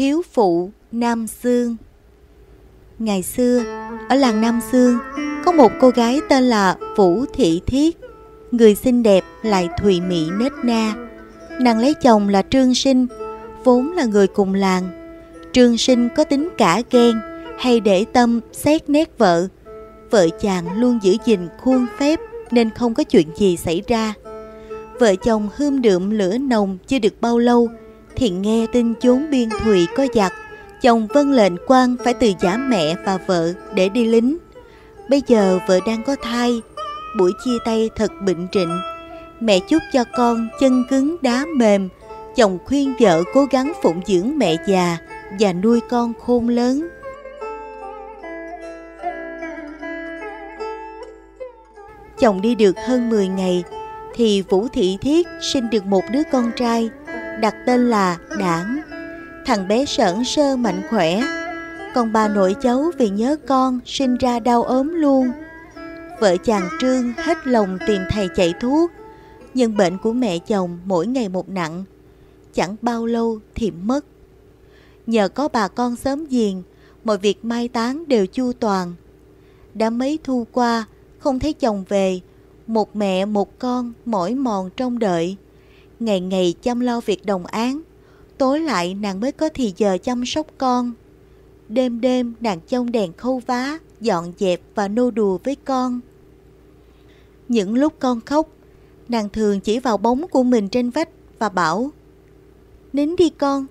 Thiếu phụ Nam Sương Ngày xưa, ở làng Nam Sương, có một cô gái tên là Vũ Thị Thiết. Người xinh đẹp lại thùy mị nết na. Nàng lấy chồng là Trương Sinh, vốn là người cùng làng. Trương Sinh có tính cả ghen, hay để tâm xét nét vợ. Vợ chàng luôn giữ gìn khuôn phép nên không có chuyện gì xảy ra. Vợ chồng hươm đượm lửa nồng chưa được bao lâu thì nghe tin chốn biên thùy có giặc. Chồng vân lệnh quan phải từ giả mẹ và vợ để đi lính. Bây giờ vợ đang có thai, buổi chia tay thật bệnh trịnh. Mẹ chúc cho con chân cứng đá mềm. Chồng khuyên vợ cố gắng phụng dưỡng mẹ già và nuôi con khôn lớn. Chồng đi được hơn 10 ngày thì Vũ Thị Thiết sinh được một đứa con trai đặt tên là Đảng. Thằng bé sởn sơ mạnh khỏe, còn bà nội cháu vì nhớ con sinh ra đau ốm luôn. Vợ chàng Trương hết lòng tìm thầy chạy thuốc, nhưng bệnh của mẹ chồng mỗi ngày một nặng, chẳng bao lâu thì mất. Nhờ có bà con sớm giềng, mọi việc mai táng đều chu toàn. Đã mấy thu qua, không thấy chồng về, một mẹ một con mỏi mòn trong đợi ngày ngày chăm lo việc đồng án. Tối lại nàng mới có thì giờ chăm sóc con. Đêm đêm nàng trông đèn khâu vá, dọn dẹp và nô đùa với con. Những lúc con khóc, nàng thường chỉ vào bóng của mình trên vách và bảo Nín đi con,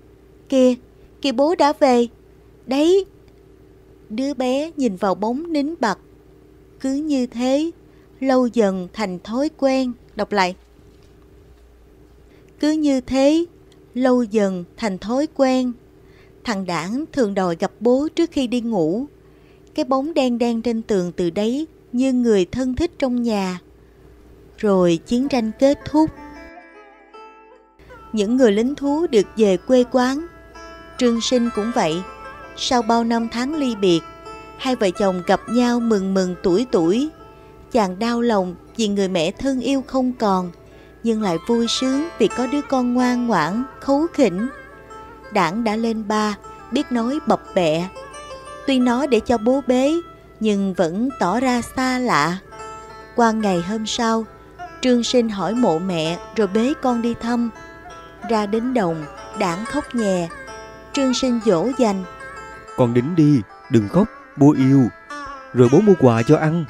kìa, kìa bố đã về, đấy. Đứa bé nhìn vào bóng nín bặt. Cứ như thế, lâu dần thành thói quen. Đọc lại. Cứ như thế, lâu dần thành thói quen. Thằng đảng thường đòi gặp bố trước khi đi ngủ. Cái bóng đen đen trên tường từ đấy như người thân thích trong nhà. Rồi chiến tranh kết thúc. Những người lính thú được về quê quán. Trương sinh cũng vậy. Sau bao năm tháng ly biệt, hai vợ chồng gặp nhau mừng mừng tuổi tuổi. Chàng đau lòng vì người mẹ thân yêu không còn nhưng lại vui sướng vì có đứa con ngoan ngoãn, khấu khỉnh. Đảng đã lên ba, biết nói bập bẹ. Tuy nói để cho bố bế, nhưng vẫn tỏ ra xa lạ. Qua ngày hôm sau, Trương Sinh hỏi mộ mẹ rồi bế con đi thăm. Ra đến đồng, đảng khóc nhè. Trương Sinh dỗ dành. Con đính đi, đừng khóc, bố yêu. Rồi bố mua quà cho ăn.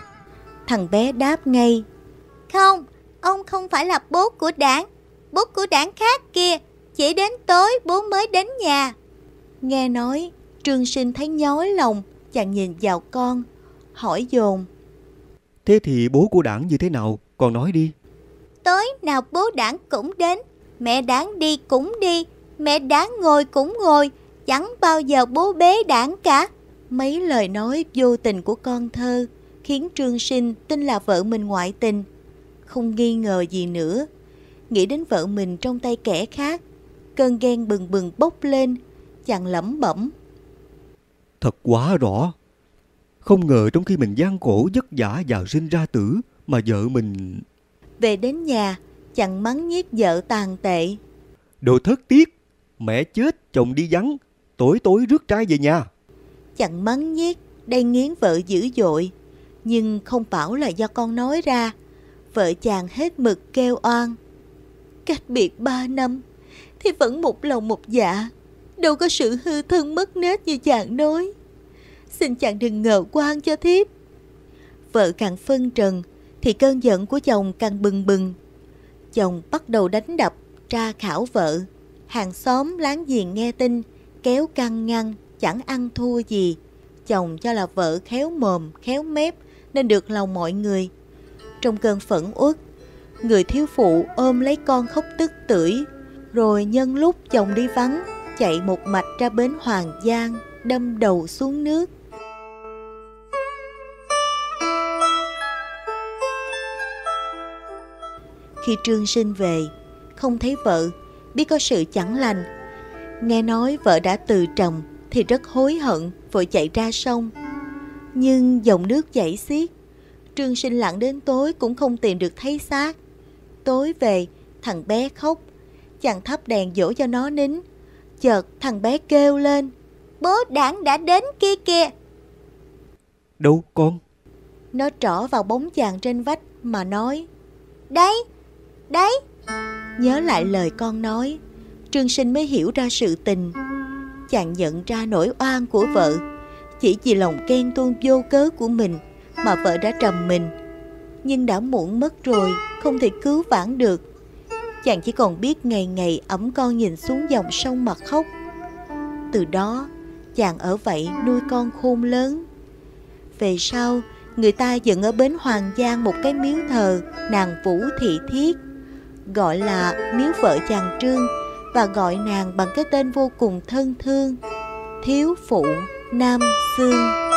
Thằng bé đáp ngay. Không, Ông không phải là bố của đảng, bố của đảng khác kia, chỉ đến tối bố mới đến nhà. Nghe nói, Trương Sinh thấy nhói lòng, chàng nhìn vào con, hỏi dồn. Thế thì bố của đảng như thế nào, con nói đi. Tối nào bố đảng cũng đến, mẹ đảng đi cũng đi, mẹ đảng ngồi cũng ngồi, chẳng bao giờ bố bế đảng cả. Mấy lời nói vô tình của con thơ khiến Trương Sinh tin là vợ mình ngoại tình không nghi ngờ gì nữa. Nghĩ đến vợ mình trong tay kẻ khác, cơn ghen bừng bừng bốc lên, chàng lẩm bẩm. Thật quá rõ. Không ngờ trong khi mình gian khổ vất vả vào sinh ra tử mà vợ mình... Về đến nhà, chàng mắng nhiếc vợ tàn tệ. Đồ thất tiếc, mẹ chết, chồng đi vắng, tối tối rước trai về nhà. Chàng mắng nhiếc, đây nghiến vợ dữ dội, nhưng không bảo là do con nói ra, vợ chàng hết mực kêu oan. Cách biệt ba năm, thì vẫn một lòng một dạ, đâu có sự hư thân mất nết như chàng nói. Xin chàng đừng ngờ quan cho thiếp. Vợ càng phân trần, thì cơn giận của chồng càng bừng bừng. Chồng bắt đầu đánh đập, tra khảo vợ. Hàng xóm láng giềng nghe tin, kéo căng ngăn, chẳng ăn thua gì. Chồng cho là vợ khéo mồm, khéo mép, nên được lòng mọi người trong cơn phẫn uất. Người thiếu phụ ôm lấy con khóc tức tưởi, rồi nhân lúc chồng đi vắng, chạy một mạch ra bến Hoàng Giang, đâm đầu xuống nước. Khi Trương Sinh về, không thấy vợ, biết có sự chẳng lành. Nghe nói vợ đã từ chồng thì rất hối hận, vội chạy ra sông. Nhưng dòng nước chảy xiết, Trương Sinh lặng đến tối cũng không tìm được thấy xác. Tối về, thằng bé khóc. Chàng thắp đèn dỗ cho nó nín. Chợt thằng bé kêu lên. Bố đảng đã đến kia kìa. Đâu con? Nó trỏ vào bóng chàng trên vách mà nói. Đấy, đấy. Nhớ lại lời con nói, Trương Sinh mới hiểu ra sự tình. Chàng nhận ra nỗi oan của vợ, chỉ vì lòng ghen tuông vô cớ của mình mà vợ đã trầm mình. Nhưng đã muộn mất rồi, không thể cứu vãn được. Chàng chỉ còn biết ngày ngày ấm con nhìn xuống dòng sông mà khóc. Từ đó, chàng ở vậy nuôi con khôn lớn. Về sau, người ta dựng ở bến Hoàng Giang một cái miếu thờ nàng Vũ Thị Thiết, gọi là miếu vợ chàng Trương và gọi nàng bằng cái tên vô cùng thân thương, Thiếu Phụ Nam Sương.